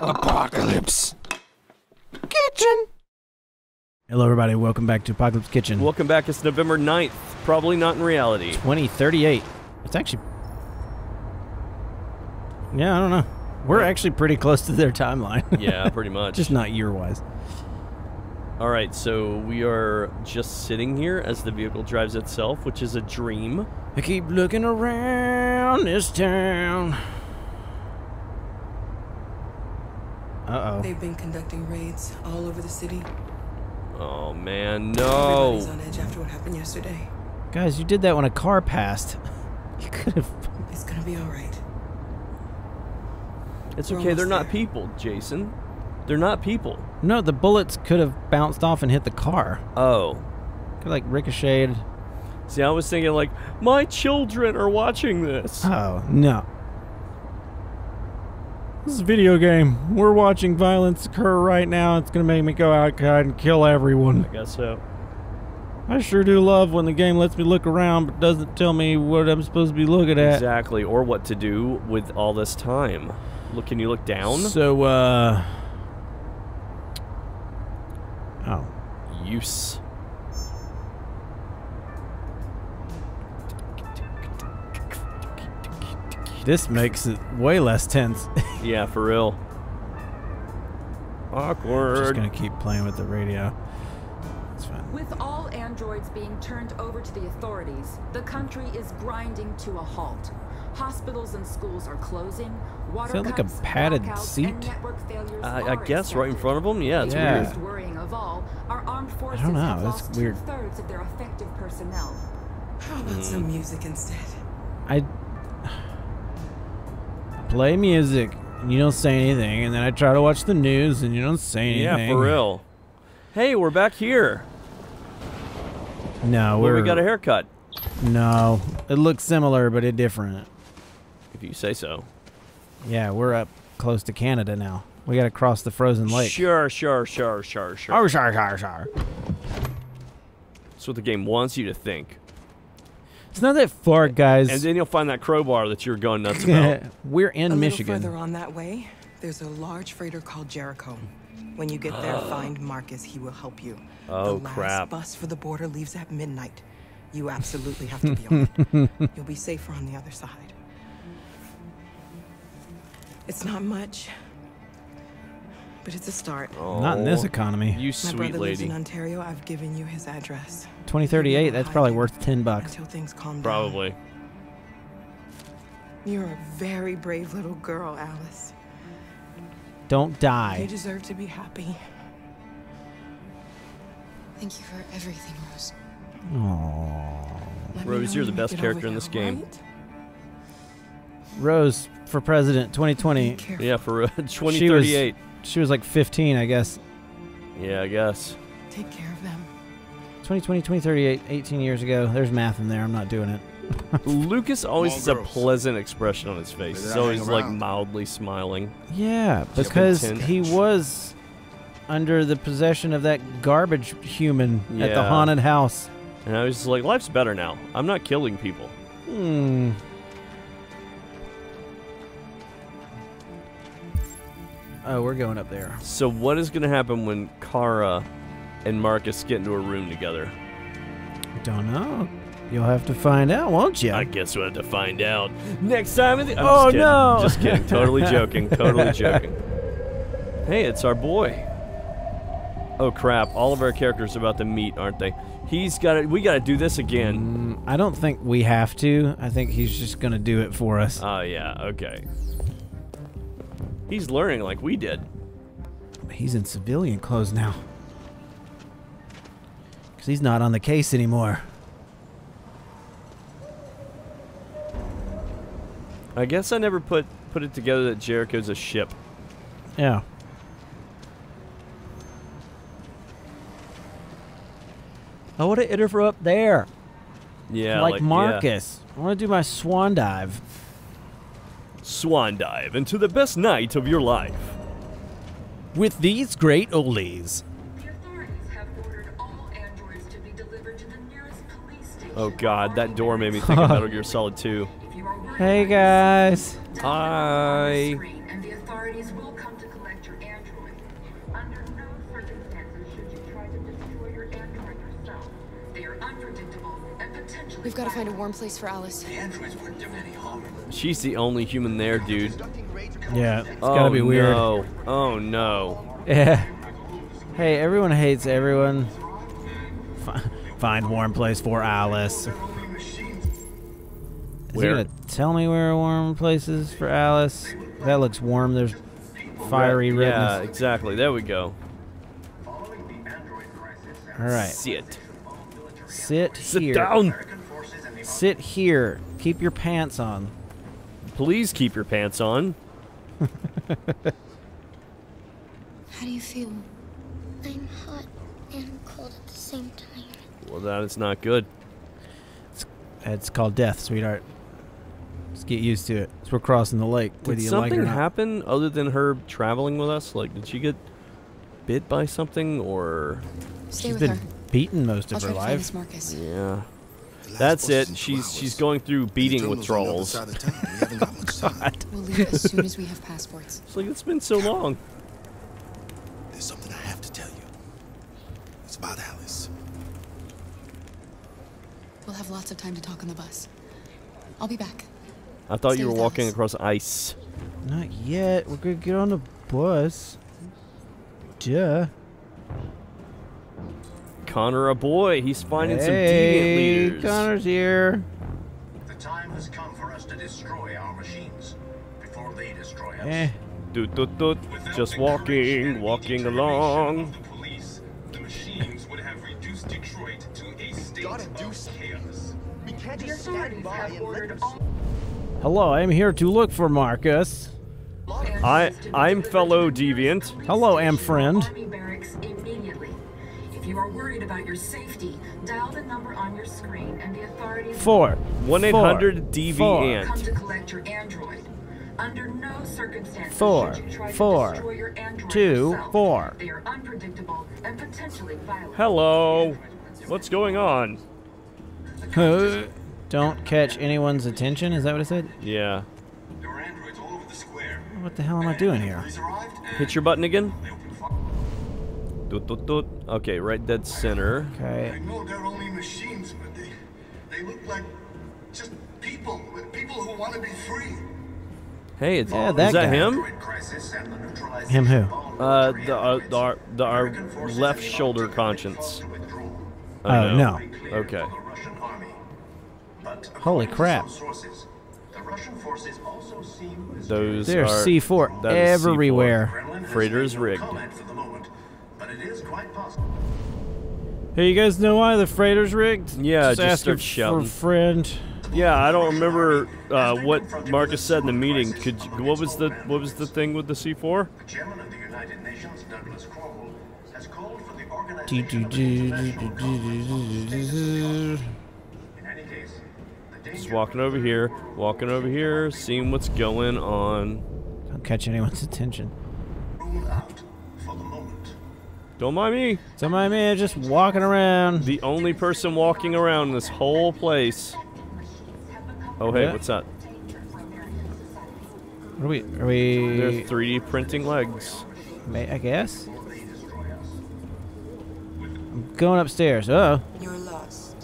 Apocalypse Kitchen. Hello, everybody. Welcome back to Apocalypse Kitchen. Welcome back. It's November 9th. Probably not in reality. 2038. It's actually. Yeah, I don't know. We're actually pretty close to their timeline. Yeah, pretty much. Just not year wise. All right, so we are just sitting here as the vehicle drives itself, which is a dream. I keep looking around this town. Uh oh. They've been conducting raids all over the city. Oh man, Everybody's no. on edge after what happened yesterday. Guys, you did that when a car passed. You could have. It's gonna be all right. It's We're okay. They're almost not people, Jason. They're not people. No, the bullets could have bounced off and hit the car. Oh. Could like ricocheted. See, I was thinking like my children are watching this. Oh, no. This is a video game. We're watching violence occur right now. It's going to make me go outside and kill everyone. I guess so. I sure do love when the game lets me look around but doesn't tell me what I'm supposed to be looking at. Exactly, or what to do with all this time. Look, can you look down? So, uh. Oh. Use. This makes it way less tense. Yeah, for real. Awkward. Just gonna keep playing with the radio. It's fine. With all androids being turned over to the authorities, the country is grinding to a halt. Hospitals and schools are closing. Water that like a padded seat? And network failures I, I are guess right in front of them. Yeah, it's Yeah. Most worrying of all, our armed forces know, have that's lost weird. two-thirds of their effective personnel. How about hmm. some music instead? I play music and you don't say anything, and then I try to watch the news and you don't say anything. Yeah, for real. Hey, we're back here. No, we got a haircut, No, it looks similar, but it different. if you say so. Yeah, we're up close to Canada now. We got to cross the frozen lake. Sure, sure, sure, sure, sure. Oh, sure, sure, sure. That's what the game wants you to think. It's not that far, guys. And then you'll find that crowbar that you're going nuts about. we're in a in little Michigan. further on that way, there's a large freighter called Jericho. When you get there, find Markus. He will help you. Oh, the last crap. bus for the border leaves at midnight. You absolutely have to be on it. You'll be safer on the other side. It's not much, but it's a start. Oh. Not in this economy. You sweet My sweet brother lives in. Ontario. I've given you his address 2038. That's probably worth 10 bucks. until things calm down. Probably. You're a very brave little girl, Alice. Don't die. You deserve to be happy. Thank you for everything, Rose. Aww. Rose, you're the best character in this there, game. Rose for president 2020. Yeah, for uh, 2038. She was like 15, I guess. Yeah, I guess. Take care of them. 2020, 2038, 18 years ago. There's math in there. I'm not doing it. Lucas always has Small a pleasant expression on his face. Maybe He's always like around. mildly smiling. Yeah, because content. he was under the possession of that garbage human at the Yeah. haunted house. And I was just like, life's better now. I'm not killing people. Hmm. Oh, we're going up there. So what is going to happen when Kara and Markus get into a room together? I don't know. You'll have to find out, won't you? I guess we'll have to find out next time. In the- I'm Oh, just no. Just kidding. Totally joking. Totally joking. Hey, it's our boy. Oh crap! All of our characters are about to meet, aren't they? He's got to. We got to do this again. Mm, I don't think we have to. I think he's just going to do it for us. Oh yeah. Okay. He's learning like we did. He's in civilian clothes now. Because he's not on the case anymore. I guess I never put put it together that Jericho's a ship. Yeah. I want to enter from up there. Yeah, like, like, Markus. I want to do my swan dive. Swan dive into the best night of your life. With these great oldies. Oh god, that door made me think of Metal Gear Solid 2. If you are worried Hey guys. Hi. screen and the authorities authorities will come to collect your android. Under no circumstances should you try to destroy your android yourself. They are unpredictable and potentially. We've got to find a warm place for Alice. The androids wouldn't do any harm. She's the only human there, dude. Yeah, it's oh, gotta be oh, weird. No. Oh no. Yeah. Hey, everyone hates everyone. Fi- Find warm place for Alice. Is he gonna tell me where a warm place is for Alice? That looks warm. There's fiery Yeah, redness. exactly. There we go. All right, Sit. sit Sit here. down. Sit here. Keep your pants on. Please keep your pants on. How do you feel? I'm hot and cold at the same time. Well, that is not good. It's called death, sweetheart. Just get used to it. So we're crossing the lake, Did whether you like something or not. happen other than her traveling with us? Like, did she get bit by something or? Stay She's with been her. beaten most I'll of her to find life. this Markus. Yeah. That's it. She's she's going through beating withdrawals. We'll leave as soon as we have passports. It's like it's been so long. There's something I have to tell you. It's about Alice. We'll have lots of time to talk on the bus. I'll be back. I thought Stay you were walking Alice. across ice. Not yet. We're gonna get on the bus. Duh. Connor, a boy. He's finding some deviant hey, leaders. Connor's here. The time has come for us to destroy our machines before they destroy us. Eh. Doot, doot, doot. Just the courage and walking, walking determination along. Have ordered all Hello, I'm here to look for Markus. I androids to be I'm fellow to the nearest deviant. Hello, am friend. Army. If you are worried about your safety, dial the number on your screen and the authorities Four. 1-800 Four. deviant. come to collect your android. Under no circumstances Four, should you try four, to destroy your android two, yourself. four. They are unpredictable and potentially violent. Hello. What's going on? Huh? Don't catch anyone's attention. Is that what I said? Yeah. There were androids all over the square. What the hell am I doing here? Police arrived and Hit your button again. they opened fire. Doot, doot, doot. Okay, right dead center. I Okay. know they're only machines, but they they look like just people, people who want to be free. Hey, it's, Yeah, is that that guy. him? Android crisis and the neutralization Him who? Uh, the, uh, the, our, the, our left shoulder opted to withdraw conscience. to withdraw. Oh, no. Okay. Also seem as Those There's are C4 that is C4. everywhere. Kremlin has Freighter's rigged. comment for the moment, but it is quite possible. Hey, you guys know why the freighter's rigged? Yeah, just ask start your shouting. For friend. Yeah, I don't remember uh, what Markus said in the meeting. Could you, what was the what was the thing with the C4? The chairman of Just walking over here, walking over here, seeing what's going on. Don't catch anyone's attention. ruled out for the moment. Don't mind me. So my man just walking around. The only person walking around this whole place. Oh hey, Yeah. what's that? What are we? Are we? They're 3D printing legs. May, I guess. I'm going upstairs. Oh. You're lost.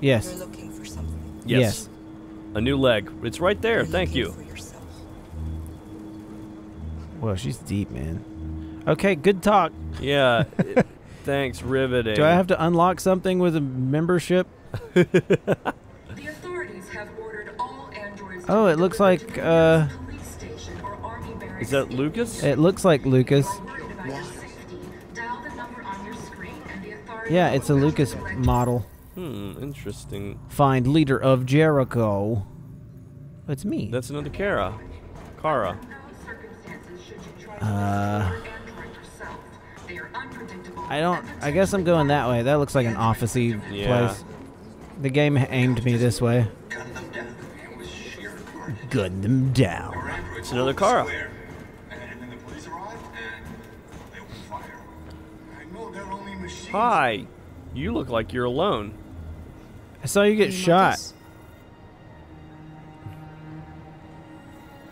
Yes. You're looking for something. Yes. A new leg. It's right there. You're Thank you. Well, she's deep, man. Okay, good talk. Yeah. thanks, riveting. Do I have to unlock something with a membership? The authorities have ordered all androids Oh, it looks like, uh, nearest police station or army barracks Is that. Lucas? It looks like Lucas. If you are worried about your safety, dial the number on your screen and the authorities Yeah, it's a Lucas model. Hmm, interesting. Find leader of Jericho. It's me. That's another Kara. Kara. No circumstances should you try to Uh, destroy your android yourself. They are unpredictable I don't. I guess I'm going that way. That looks like an officey Yeah. place. The game aimed me this way. Gun them down. It was sheer carnage. Gun them down. There were androids It's another Kara. square. And, and then the police arrived and they opened fire. I know they're only machines. Hi. You look like you're alone. I saw you get Are you shot.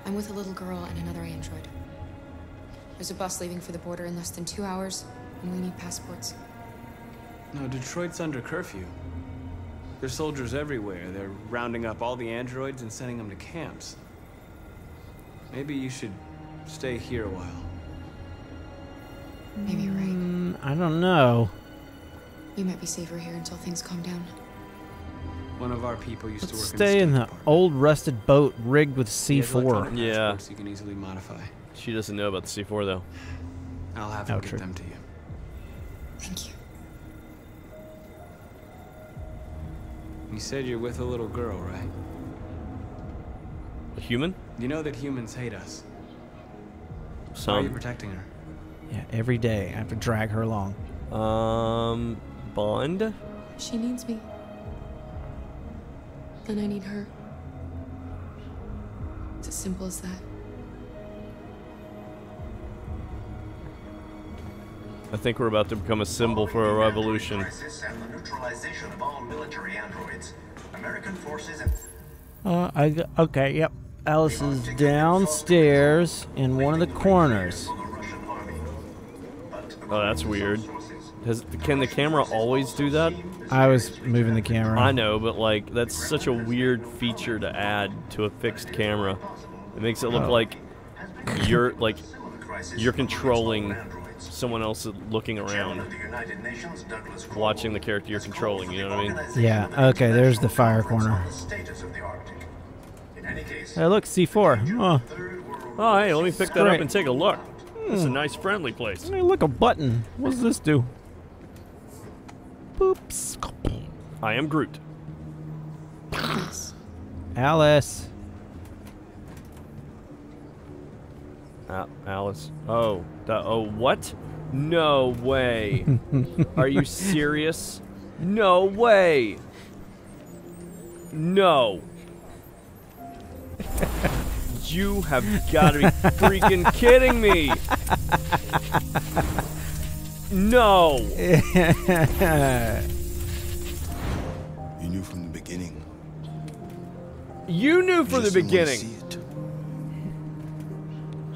I'm with a little girl and another android. There's a bus leaving for the border in less than two hours, and we need passports. No, Detroit's under curfew. There's soldiers everywhere. They're rounding up all the androids and sending them to camps. Maybe you should stay here a while. Maybe you're right. Mm, I don't know. You might be safer here until things calm down. One of our people used Let's to work stay in in the the State Department. old rusted boat rigged with He has electronic C4. Yeah. You can easily modify. She doesn't know about the C4 though. I'll have him Oh, get true. them to you. Thank you. You said you're with a little girl, right? A human? You know that humans hate us. Why are you protecting her? Yeah, every day I have to drag her along. Um, Bond? She needs me. And I need her. It's as simple as that. I think we're about to become a symbol for a revolution. Crisis and the neutralization of all military androids. American forces Uh, I g- okay, yep. Alice is downstairs in one of the corners. the Russian army. But Oh, that's weird. Has, can the camera always do that? I was moving the camera. I know, but like that's such a weird feature to add to a fixed camera. It makes it look Oh. like you're like you're controlling someone else looking around, Chairman of the United Nations, Douglas Crowell, watching the character you're controlling. You know what I mean? Yeah, okay, there's the fire corner. the status of the Arctic. In any case, Hey, look, C4. Oh, Oh, hey, let me pick that up and take a look. It's a hmm. nice, friendly place. hey, look, a button. What does this do? Boops. I am Groot. Alice. Al- Alice. Oh, the, oh, what? No way. Are you serious? No way. No. You have got to be freaking kidding me. No. You knew from the beginning. You knew from the Just didn't wanna beginning.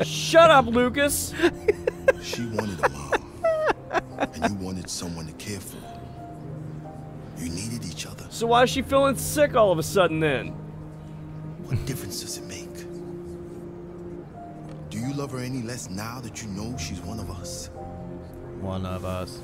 Shut up, Lucas. She wanted a mom, and you wanted someone to care for. You needed each other. So why is she feeling sick all of a sudden then? What difference does it make? Do you love her any less now that you know she's one of us? One of us.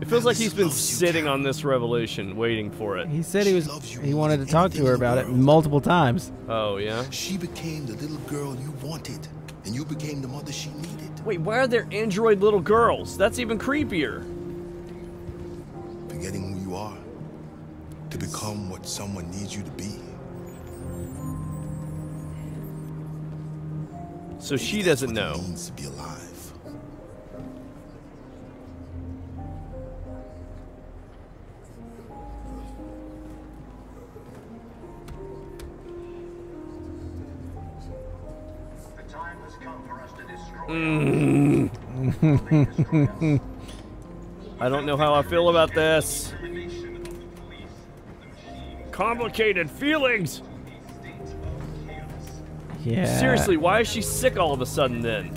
It feels like he's been sitting on this revolution, waiting for it. He said he was. He wanted to talk to her about it multiple times. Oh yeah. She became the little girl you wanted, and you became the mother she needed. Wait, why are there android little girls? That's even creepier. Forgetting who you are to become what someone needs you to be. So she Maybe that's doesn't what know. I don't know how I feel about this. Complicated feelings. Yeah. Seriously, why is she sick all of a sudden then?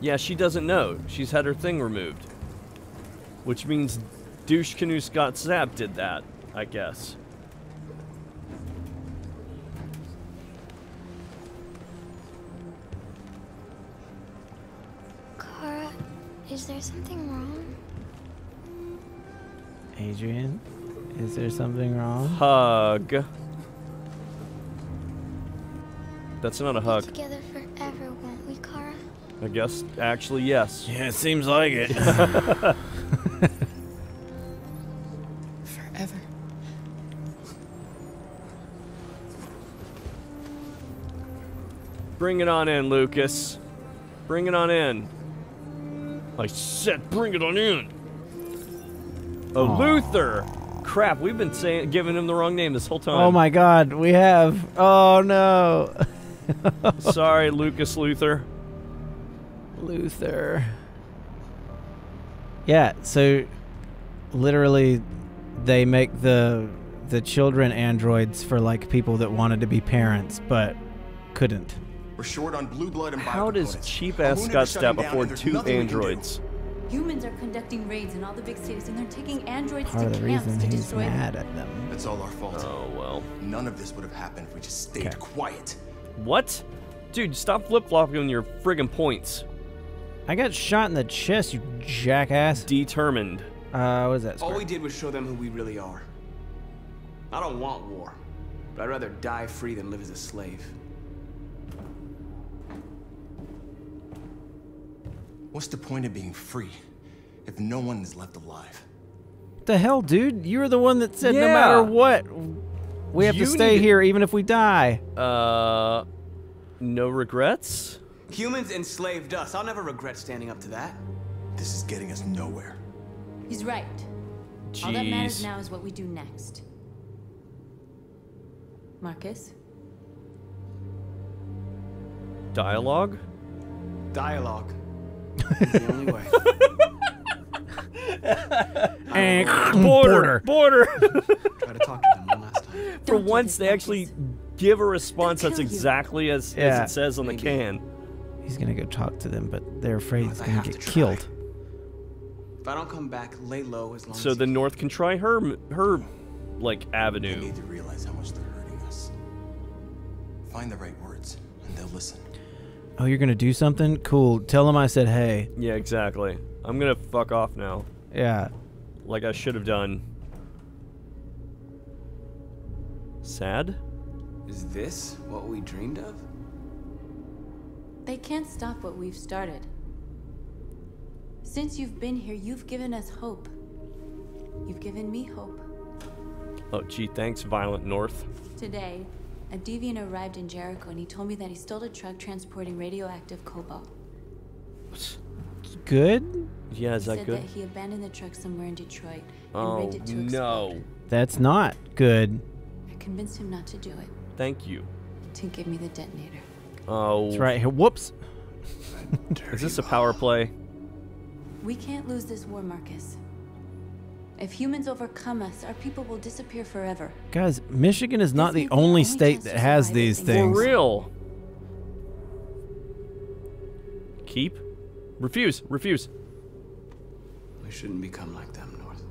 Yeah, she doesn't know. She's had her thing removed. Which means douche canoe Scott Stapp did that, I guess. There something wrong? Adrian, is there something wrong? Hug. That's not a hug. Together forever, won't we, Kara? I guess actually yes. Yeah, it seems like it. Forever. Bring it on in, Lucas. Bring it on in. I said, bring it on in. Oh, Aw. Luther. Crap, we've been saying, giving him the wrong name this whole time. oh my God, we have. Oh no. Sorry, Lucas Luther. Luther. Yeah, so literally they make the the children androids for like people that wanted to be parents but couldn't. We're short on blue blood and How does biocomponents. cheap-ass wounded Scott are shutting Stapp down, afford two nothing we can do. androids? Humans are conducting raids in all the big cities, and they're taking androids Part to of the camps reason to he's destroy mad at them. That's all our fault. Oh well. None of this would have happened if we just stayed Okay. quiet. What? Dude, stop flip flopping on your friggin' points. I got shot in the chest, you jackass. Determined. Uh, what is that? All we did was show them who we really are. I don't want war, but I'd rather die free than live as a slave. What's the point of being free if no one is left alive? What the hell, dude? You're the one that said no matter what, we have You to stay need to- here even if we die. Uh, no regrets? Humans enslaved us. I'll never regret standing up to that. This is getting us nowhere. He's right. All that matters now is what we do next. Markus? Dialogue? Dialogue. Is the only way. And Border! Border! Try to talk to them one last time. For Don't once, this, they actually Markus. give a response that's exactly as, Yeah. as it says on the can. He's gonna go talk to them, but they're afraid he's gonna get to killed. If I don't come back, lay low as long So as the you North can try her, her, like, avenue. They avenue. need to realize how much they're hurting us. Find the right words, and they'll listen. Oh, you're gonna do something? Cool. Tell them I said hey. Yeah, exactly. I'm gonna fuck off now. Yeah. Like I should have done. Sad? Is this what we dreamed of? They can't stop what we've started. Since you've been here, you've given us hope. You've given me hope. Oh, gee, thanks, Violent North. Today, a deviant arrived in Jericho and he told me that he stole a truck transporting radioactive cobalt. Good? Yeah, is he that said good? that he abandoned the truck somewhere in Detroit and Oh, rigged it to no. That's not good. I convinced him not to do it, Thank you. to give me the detonator. Oh. That's right here. Whoops. Is this a power play? We can't lose this war, Markus. If humans overcome us, our people will disappear forever. Guys, Michigan is not This the may be our only only state that has these if For things- things. real. Keep? Refuse. Refuse. We shouldn't become like them, North.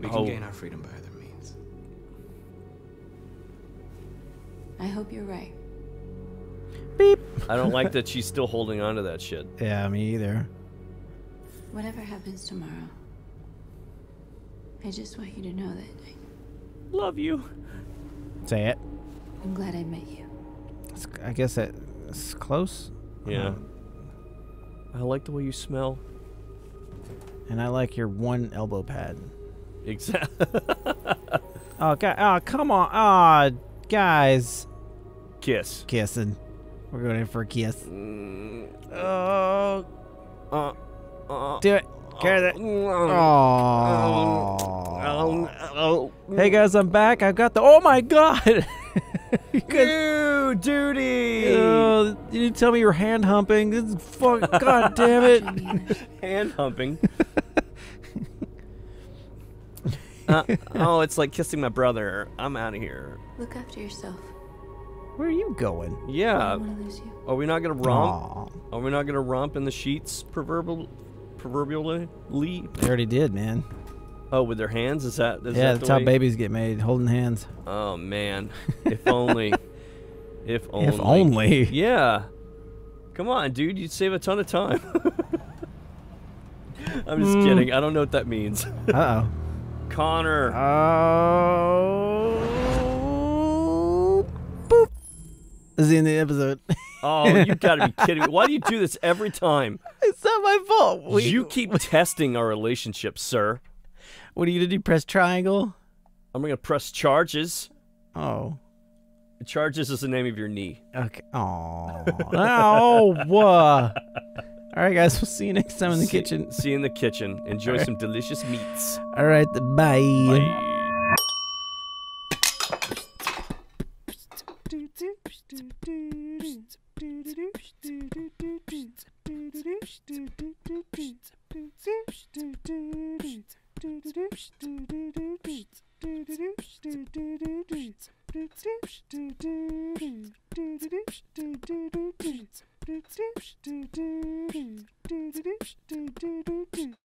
We Oh. can gain our freedom by other means. I hope you're right. Beep. I don't like that she's still holding on to that shit. Yeah, me either. Whatever happens tomorrow, I just want you to know that I- Love you. Say it. I'm glad I met you. It's- I guess it's close. Yeah. I like the way you smell. And I like your one elbow pad. Exactly. Oh, God. Oh, come on. Oh, guys. Kiss. Kissing. We're going in for a kiss. Mm, uh, uh, uh, Do it. Carry that. Oh. Hey guys, I'm back. I've got the. Oh my god! you guys, Ew, duty. uh, you didn't tell me you're hand humping. This is fuck. God damn it! Hand humping. uh, oh, it's like kissing my brother. I'm out of here. Look after yourself. Where are you going? I Yeah. don't lose you. Are we not gonna romp? Aw. Are we not gonna romp in the sheets, proverbial, proverbially? They already did, man. Oh, with their hands? Is that? Is yeah, that that's how way? babies get made, holding hands. Oh man, if only. if only. If only. Yeah. Come on, dude. You'd save a ton of time. I'm just Mm. kidding. I don't know what that means. Uh oh. Connor. oh. Oh. Boop. This is the end of the episode. Oh, you gotta be kidding me. Why do you do this every time? it's not my fault. We- you keep testing our relationship, sir. What are you gonna do? Press triangle? I'm gonna press charges. Oh. Charges is the name of your knee. Okay. Oh. oh. Whoa. All right, guys. We'll see you next time in the See- kitchen. See you in the kitchen. Enjoy Alright. some delicious meats. All right. Bye. Bye.